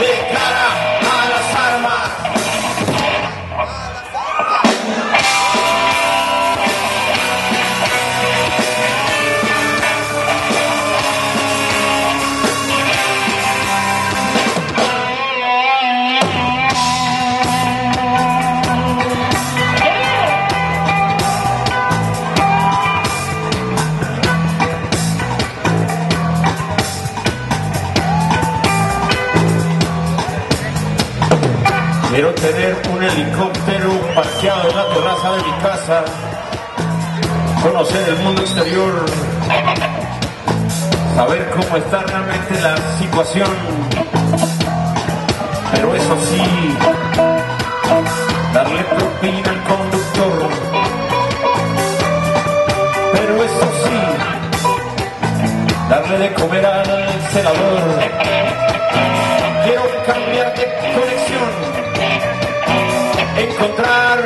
Big helicóptero parqueado en la terraza de mi casa, conocer el mundo exterior, saber cómo está realmente la situación, pero eso sí, darle propina al conductor, pero eso sí, darle de comer al senador. Quiero cambiar de conexión encontrar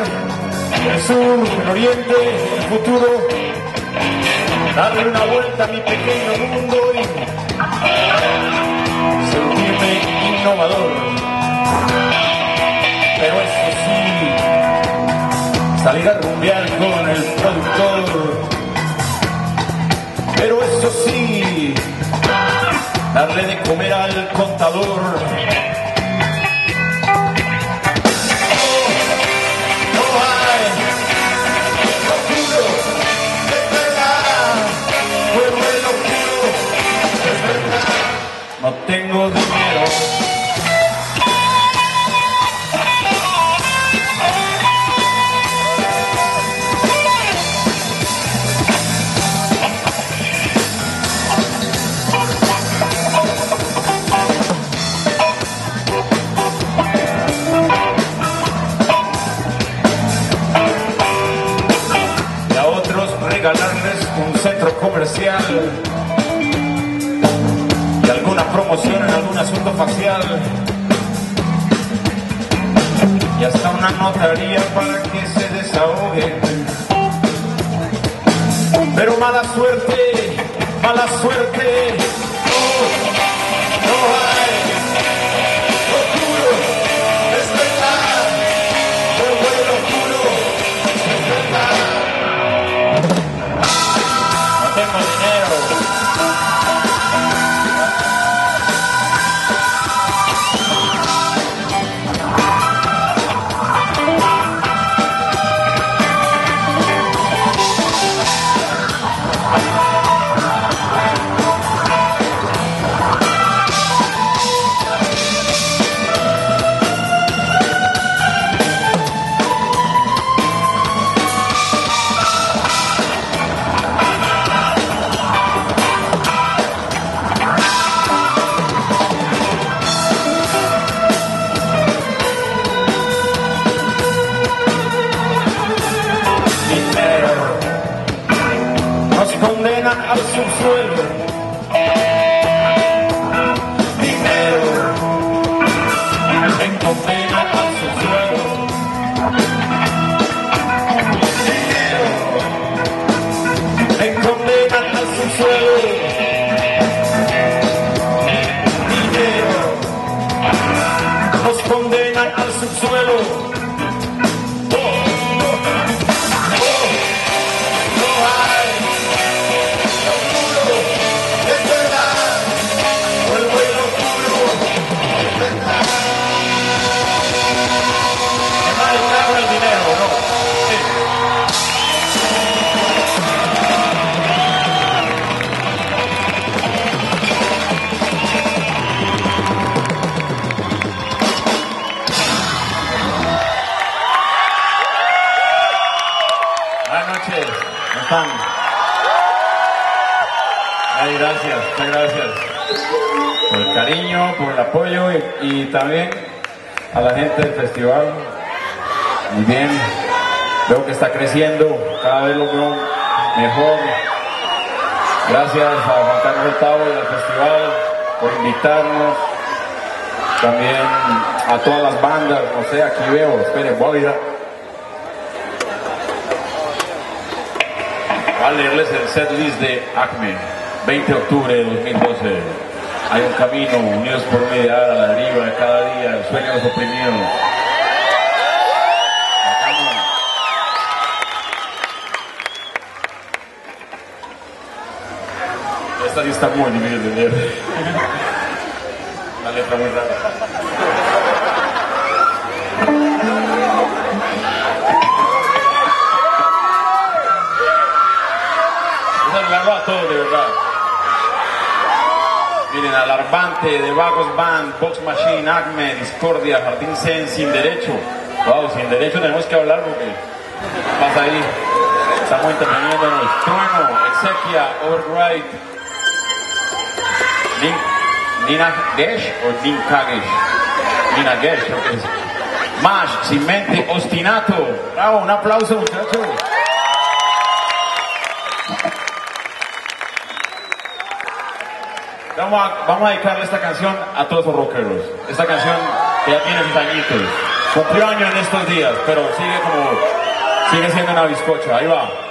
el sur, el oriente, el futuro, darle una vuelta a mi pequeño mundo y sentirme innovador. Pero eso sí, salir a rumbear con el productor. Pero eso sí, darle de comer al contador. Y hasta una notaría para que se desahoguen. Pero mala suerte, mala suerte, no, no hay. Me condenan al subsuelo. Por el apoyo y, también a la gente del festival. Muy bien. Veo que está creciendo, cada vez lo veo mejor. Gracias a Juan Carlos Octavo y al festival por invitarnos. También a todas las bandas, no sé, aquí veo, esperen, voy a ir a- Voy a leerles el set list de Acme, 20 de octubre de 2012. Hay un camino, unidos por una ideal a la deriva de cada día, el sueño de. Esta sí está muy difícil de leer. Una letra muy rara. Saludarlo a todos, de verdad. Alarmante, de Vagos Band, Box Machine, Acme, Discordia, Jardín Zen, Sin Derecho. Wow, Sin Derecho tenemos que hablar porque pasa ahí. Estamos interviniéndonos. Trueno, Exequia, Override, Nin- Nina Gesh o Nin Kagesh. Nina Gesh, creo que. Mash, Sin Mente, Ostinato. Bravo, un aplauso. Vamos a, vamos dedicarle esta canción a todos los rockeros. Esta canción que ya tiene sus añitos. Cumplió año en estos días, pero sigue como. sigue siendo una bizcocha. Ahí va.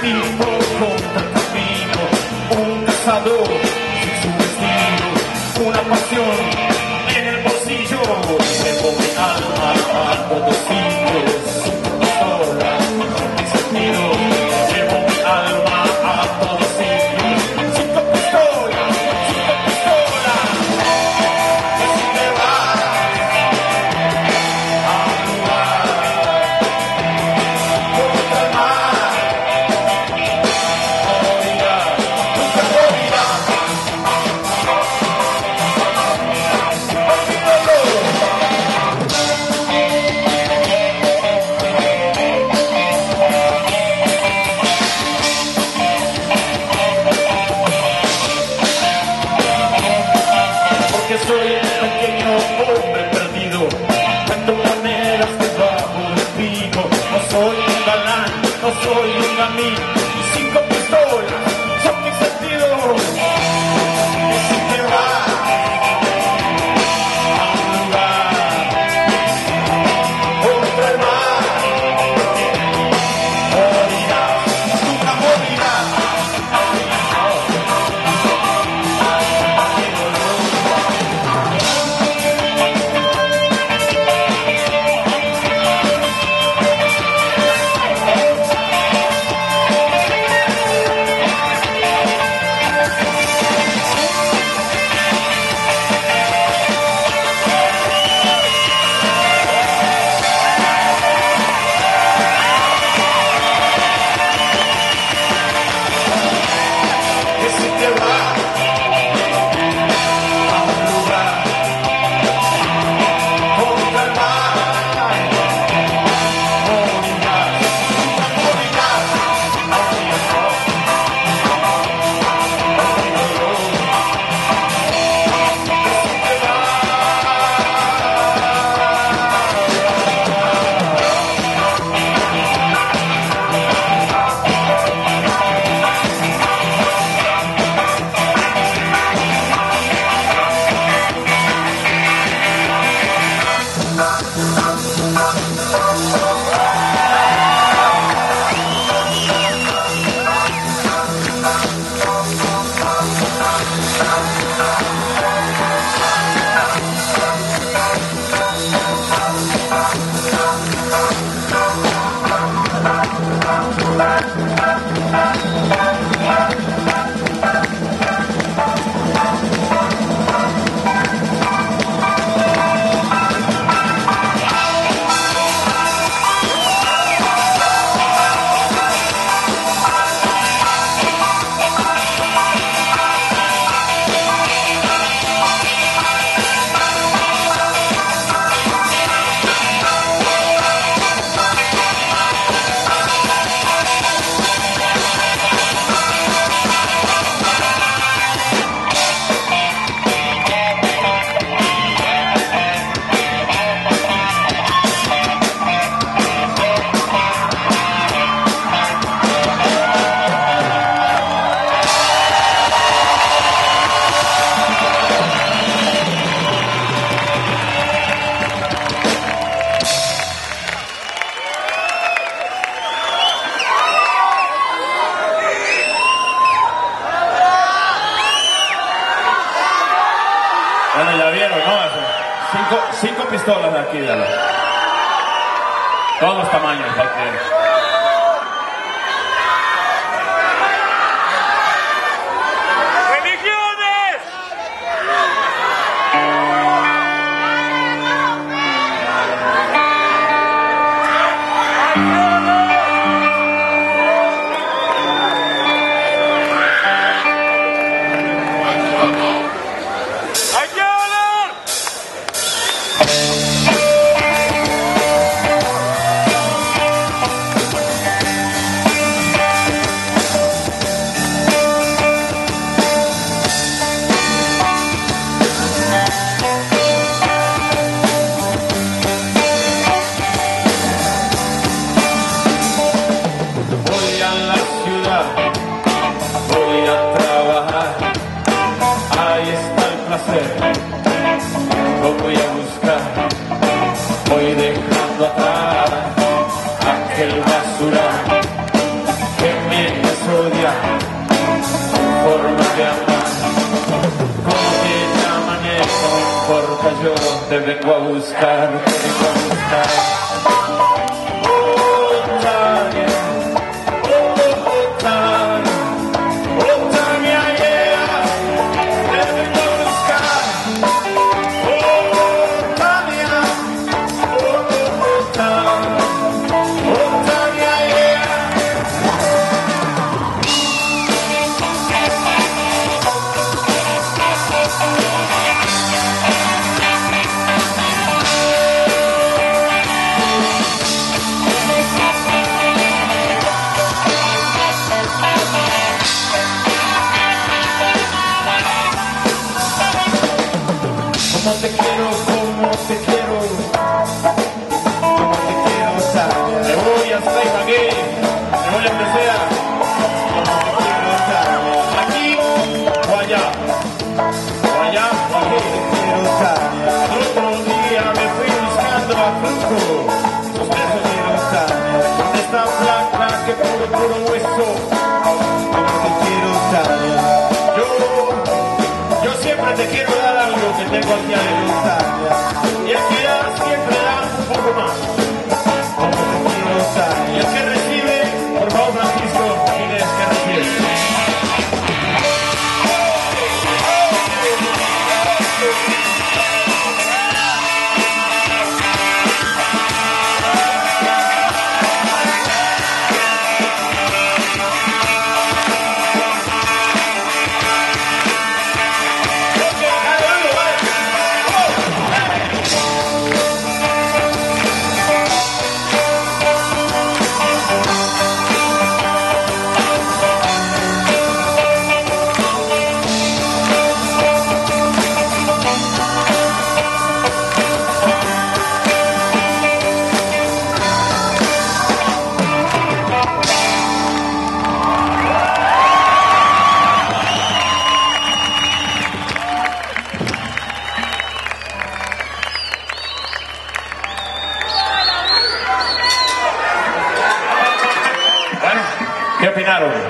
tipo contra el camino, un cazador sin su destino, una pasión en el bolsillo. Cinco, cinco pistolas de aquí, de Todos los tamaños, cualquier.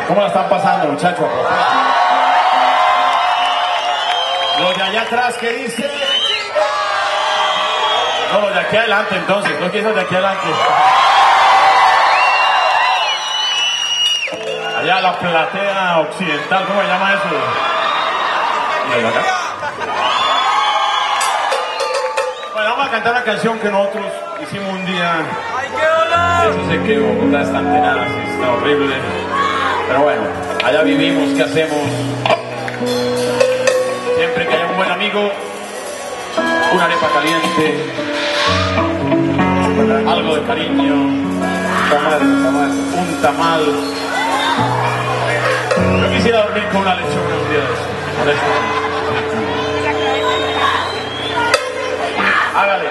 ¿Cómo la están pasando, muchachos? Los de allá atrás, ¿qué dicen? No, los de aquí adelante, entonces. No que son de aquí adelante. Allá la platea occidental, ¿cómo se llama eso? Bueno, vamos a cantar una canción que nosotros hicimos un día. Eso se quedó, Bogotá está nada, está horrible. Pero bueno, allá vivimos, ¿qué hacemos? Siempre que haya un buen amigo, una arepa caliente, algo de cariño, un tamal. Yo quisiera dormir con una lechona un día de estos. Hágale.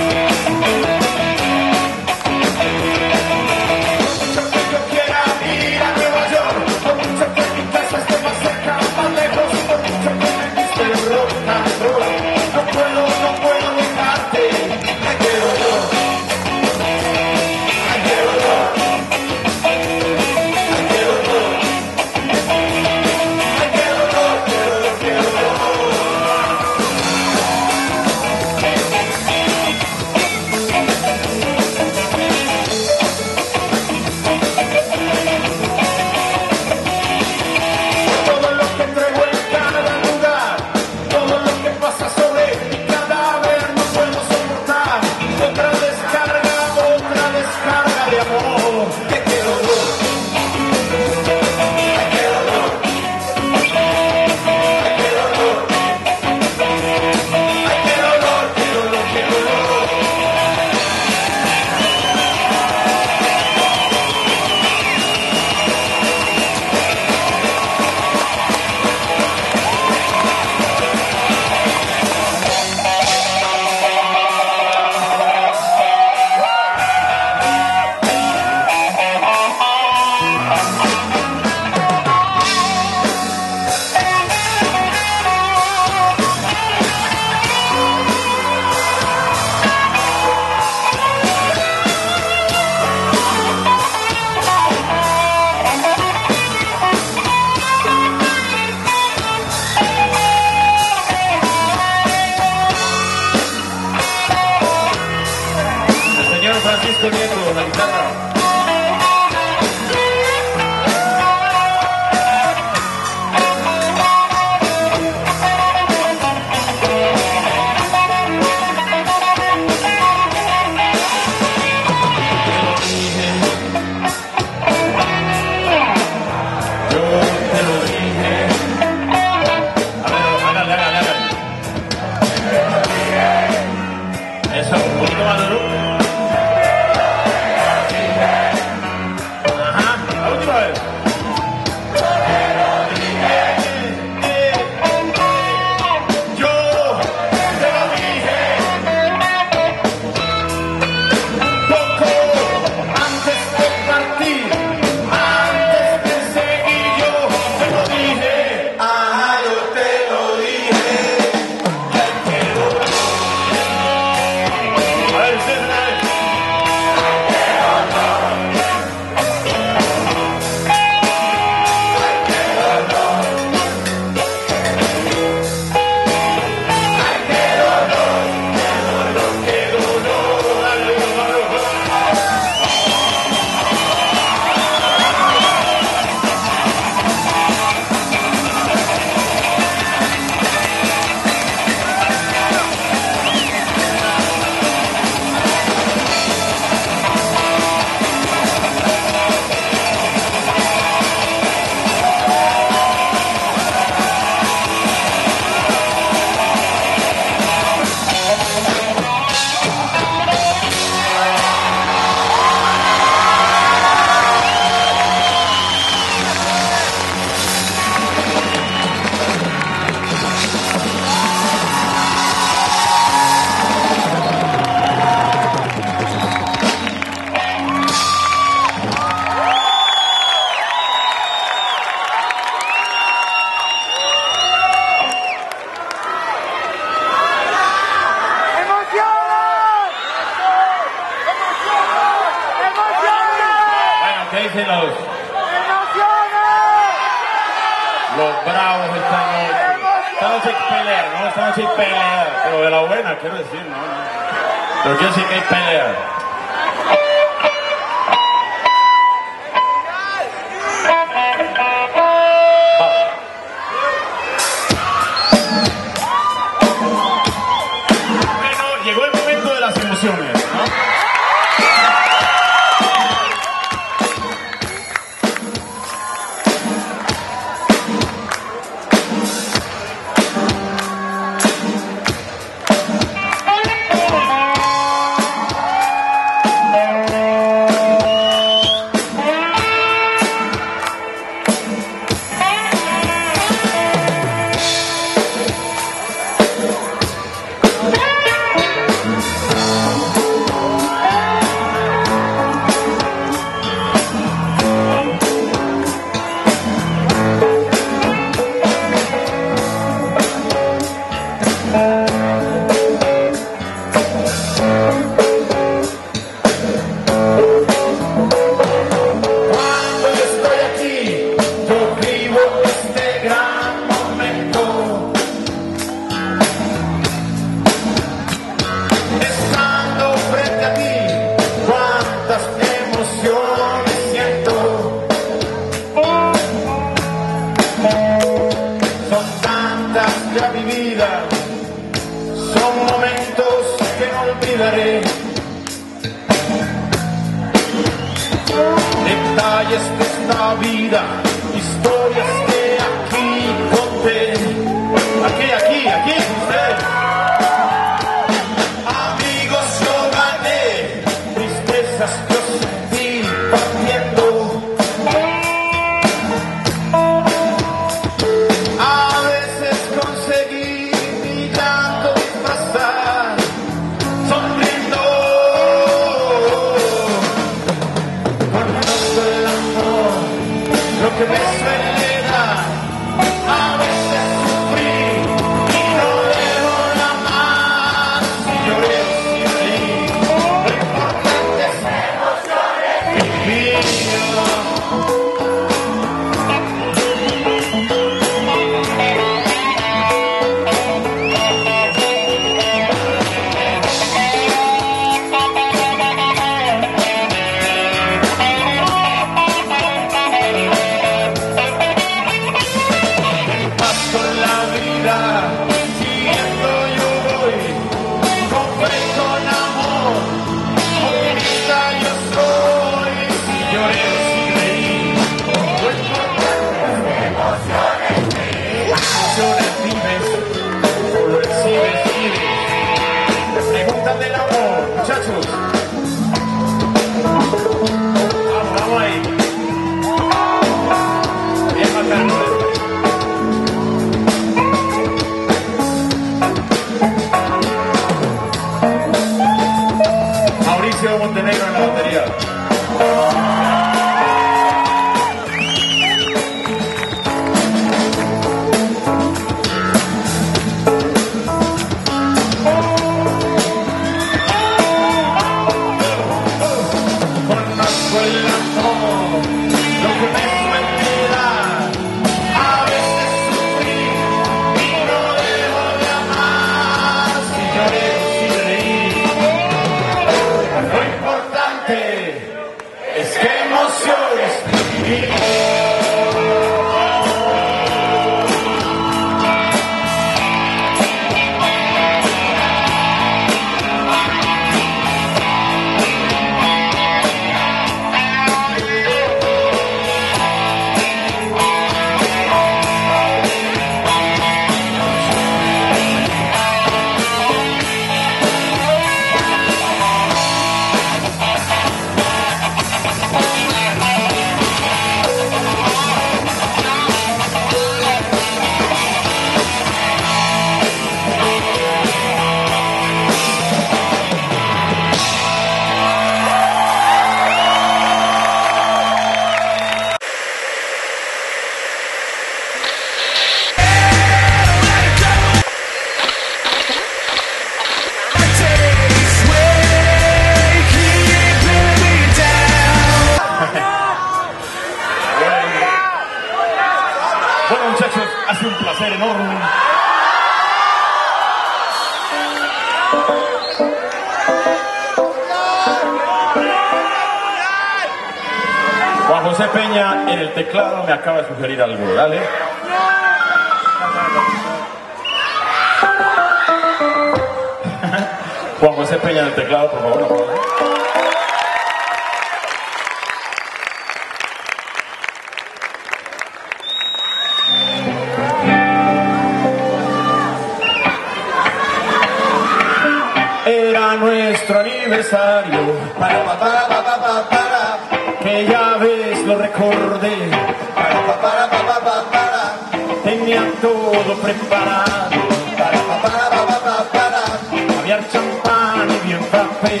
todo preparado para papá, para papá, para había champán y bien café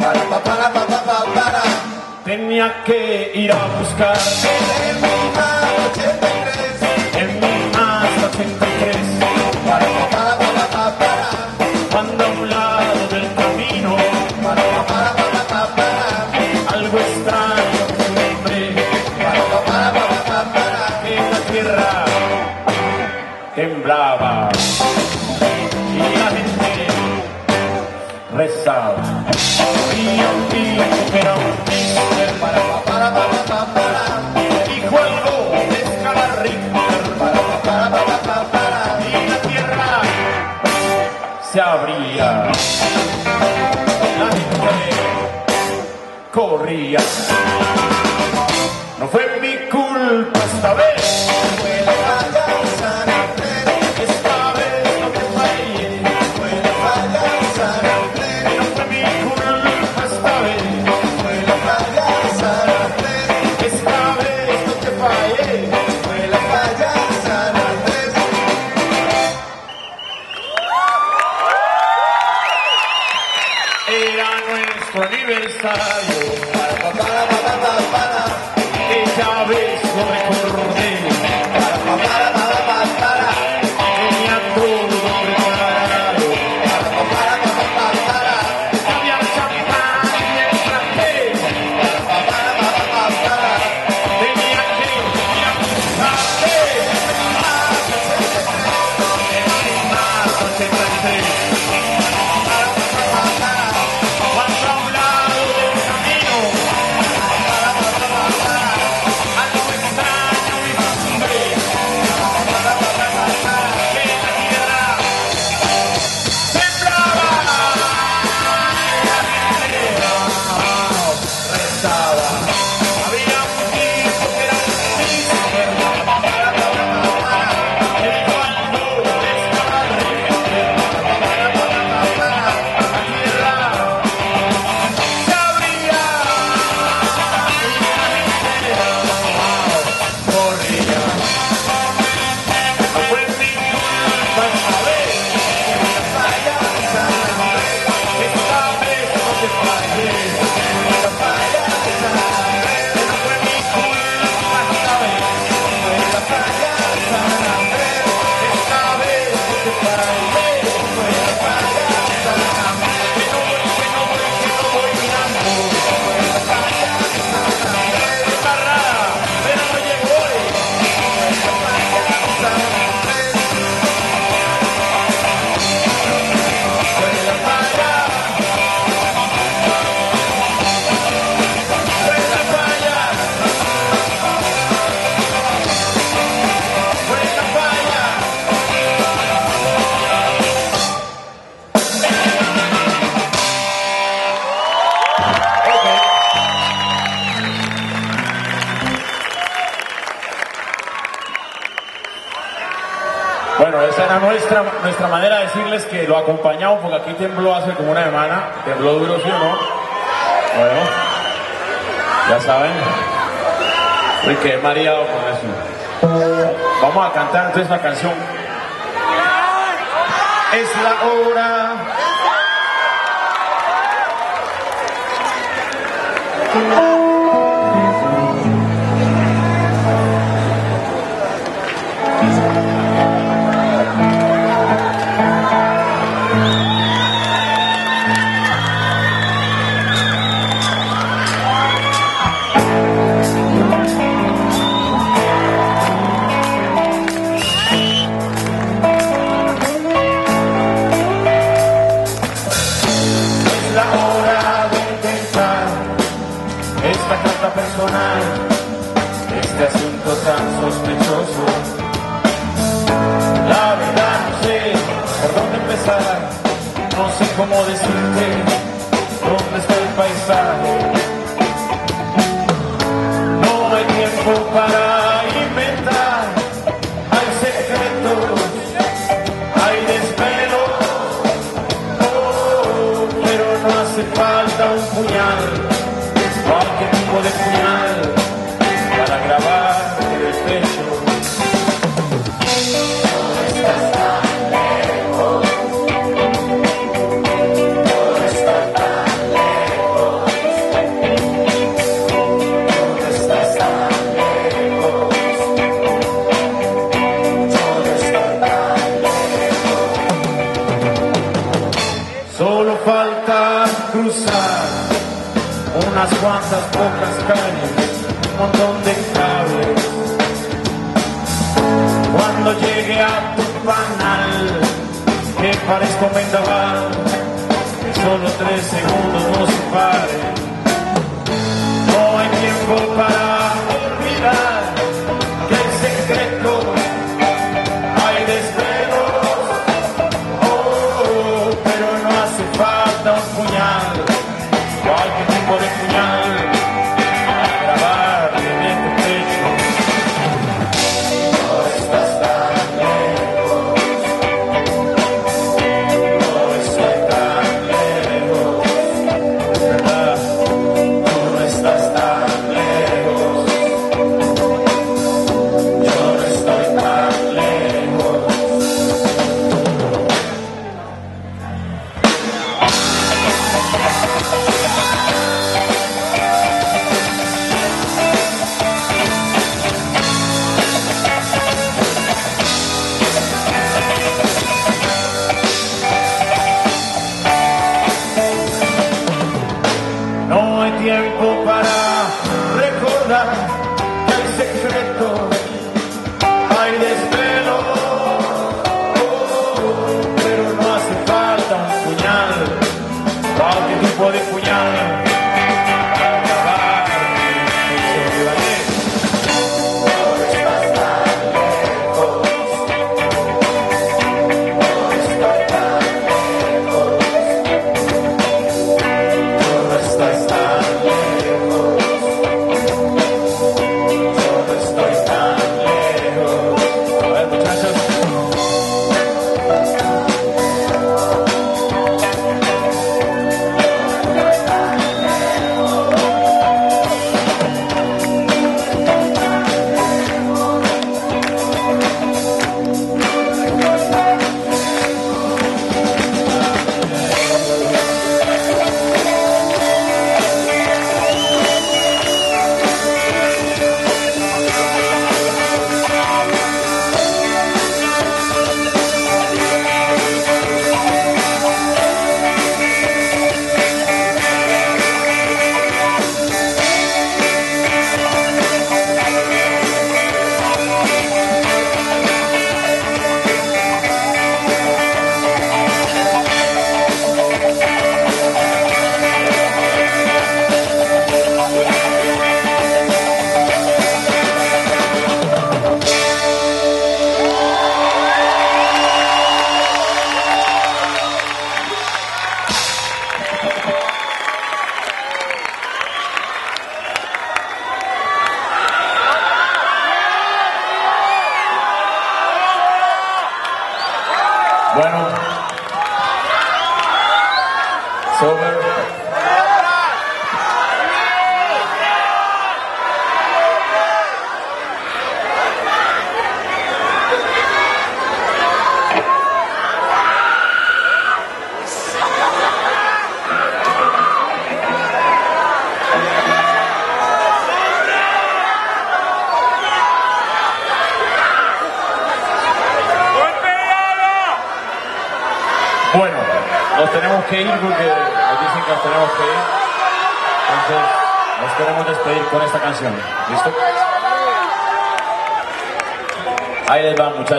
para papá, para papá, para tenía que ir a buscar. En mi más 83 en mi más 83 aquí tembló hace como una semana. Tembló duro, ¿sí o no? Bueno, ya saben. Uy, qué mareado con eso. Vamos a cantar entonces la canción. Es la hora. tan sospechoso. La verdad no sé por dónde empezar, no sé cómo decirte dónde está el paisaje. para esta vendaval que solo tres segundos nos separen. No hay tiempo para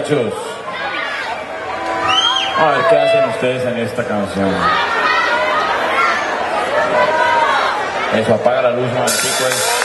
muchachos. A ver qué hacen ustedes en esta canción. Eso, apaga la luz, maldito.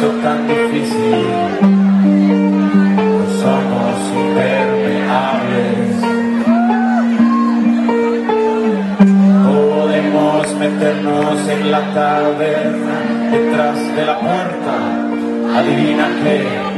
tan difícil. No somos impermeables. Podemos meternos en la tarde detrás de la puerta. Adivina qué.